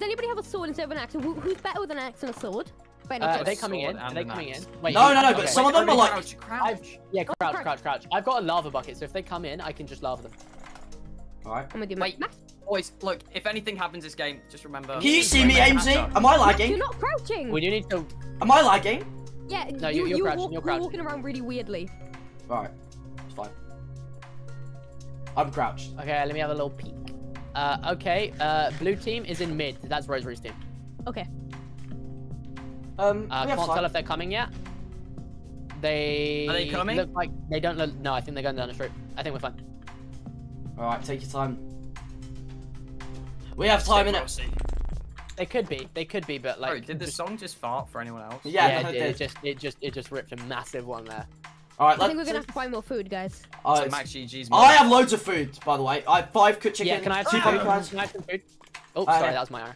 does anybody have a sword instead of an axe? Who, who's better with an axe and a sword? By any Uh, are chance? they coming in? Are they an coming in? Wait, No, you- no, no, but okay. some of them are like- Crouch, crouch. I've, yeah, Oh, crouch, crouch. crouch, crouch. I've got a lava bucket, so if they come in, I can just lava them. Alright. I'm with you, Wait. Max. Boys, look, if anything happens this game, just remember. Can you see me, Wait, wait, AMZ? Max, Am I lagging? You're lagging? not crouching. We do need to. Am I lagging? Yeah, No, you, you- you're you crouching, walk, you're you're crouching. walking around really weirdly. Alright. It's fine. I'm crouched. Okay, let me have a little peek. Uh, okay, uh, blue team is in mid. That's Rosary's team. Okay. Um, Uh, can't tell if they're coming yet. They. Are they coming? Look like they don't look. No, I think they're going down the street. I think we're fine. Alright, take your time. We have time in it. Rosie. They could be. They could be, but like. Bro, did the just- song just fart for anyone else? Yeah, Yeah, no, it, it did. it just it just it just ripped a massive one there. Alright, I think we're gonna have to find more food, guys. uh, So it's- Max GG's. I have loads of food, by the way. I have five cooked chicken, yeah, can I have two some curry food? Can I have some food? Oh, Uh, sorry, that was my arrow.